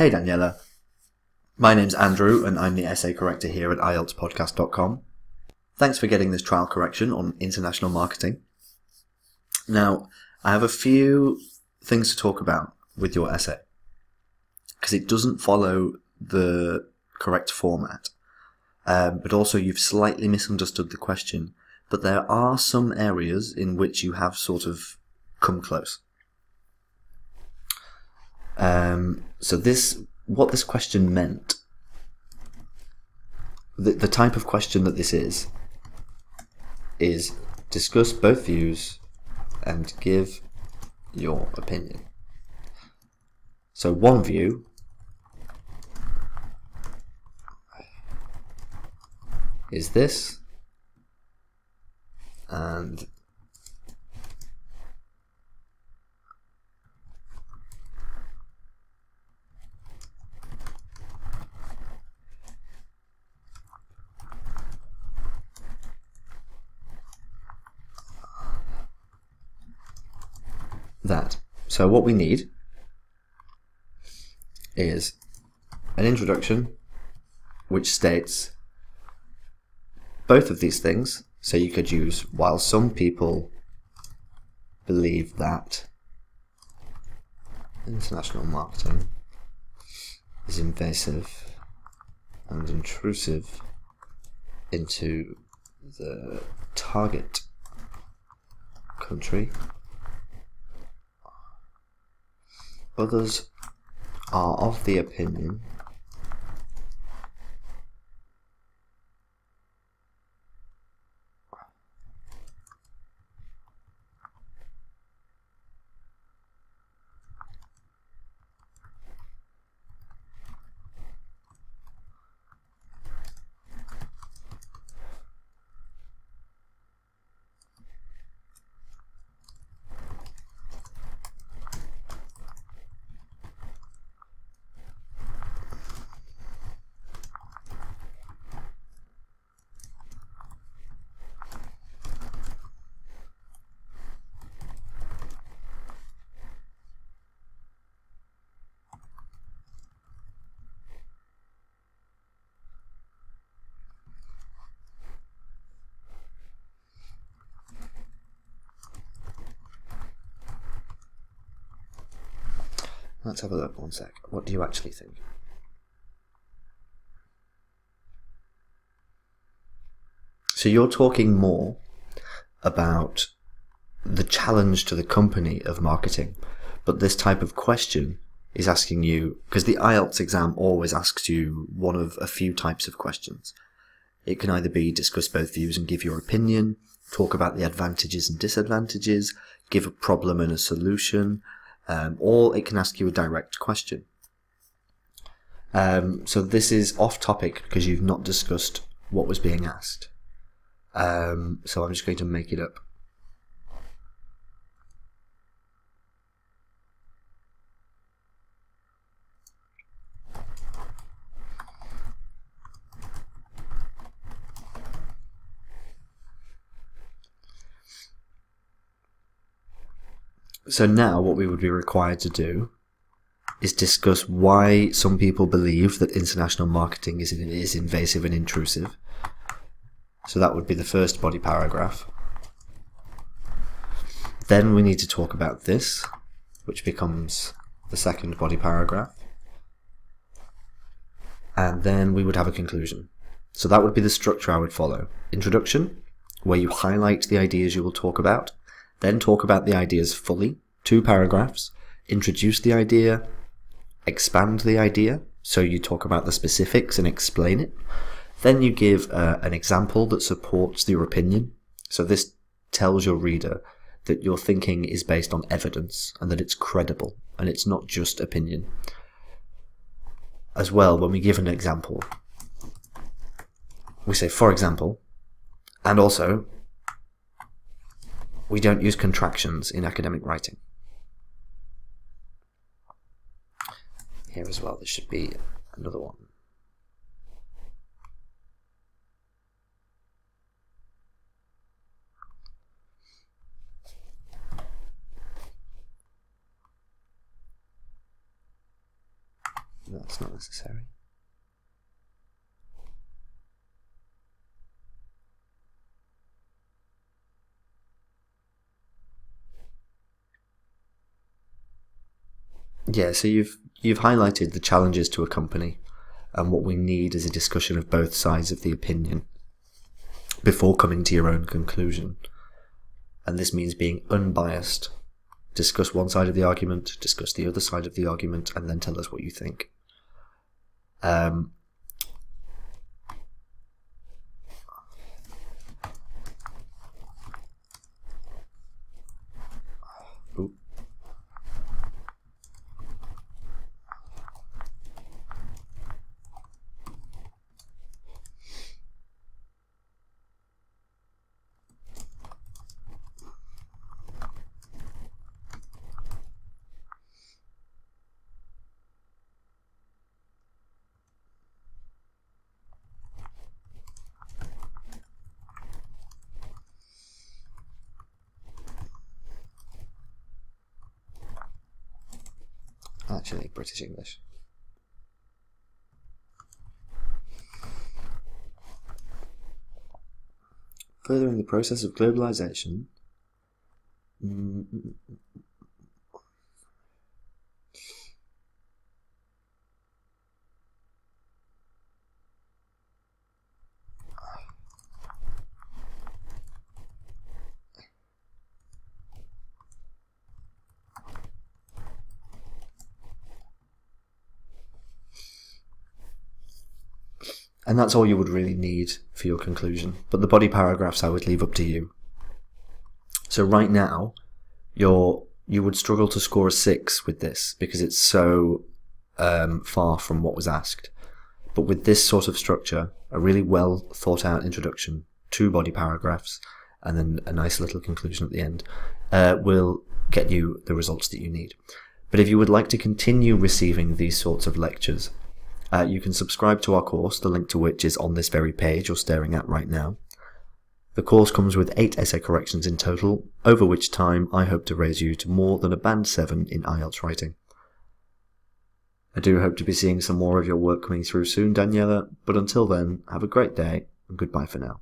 Hey Daniela, my name's Andrew and I'm the essay corrector here at IELTSpodcast.com. Thanks for getting this trial correction on international marketing. Now, I have a few things to talk about with your essay because it doesn't follow the correct format. Um, but also you've slightly misunderstood the question, but there are some areas in which you have sort of come close. Um, so this, what this question meant, the, the type of question that this is, is discuss both views and give your opinion. So one view is this and that. So what we need is an introduction which states both of these things. So you could use while some people believe that international marketing is invasive and intrusive into the target country Others are of the opinion Let's have a look, one sec. What do you actually think? So you're talking more about the challenge to the company of marketing, but this type of question is asking you, because the IELTS exam always asks you one of a few types of questions. It can either be discuss both views and give your opinion, talk about the advantages and disadvantages, give a problem and a solution, um, or it can ask you a direct question. Um, so this is off topic because you've not discussed what was being asked. Um, so I'm just going to make it up. So now what we would be required to do is discuss why some people believe that international marketing is, is invasive and intrusive. So that would be the first body paragraph. Then we need to talk about this, which becomes the second body paragraph. And then we would have a conclusion. So that would be the structure I would follow. Introduction, where you highlight the ideas you will talk about. Then talk about the ideas fully, two paragraphs, introduce the idea, expand the idea, so you talk about the specifics and explain it. Then you give uh, an example that supports your opinion. So this tells your reader that your thinking is based on evidence and that it's credible and it's not just opinion. As well, when we give an example, we say, for example, and also we don't use contractions in academic writing. Here as well, there should be another one. that's not necessary. Yeah, so you've you've highlighted the challenges to a company and what we need is a discussion of both sides of the opinion before coming to your own conclusion. And this means being unbiased. Discuss one side of the argument, discuss the other side of the argument, and then tell us what you think. Um, actually British English. Furthering the process of globalization. And that's all you would really need for your conclusion. But the body paragraphs I would leave up to you. So right now, you're, you would struggle to score a six with this because it's so um, far from what was asked. But with this sort of structure, a really well thought out introduction, two body paragraphs, and then a nice little conclusion at the end, uh, will get you the results that you need. But if you would like to continue receiving these sorts of lectures, uh, you can subscribe to our course, the link to which is on this very page you're staring at right now. The course comes with 8 essay corrections in total, over which time I hope to raise you to more than a band 7 in IELTS writing. I do hope to be seeing some more of your work coming through soon, Daniela, but until then, have a great day and goodbye for now.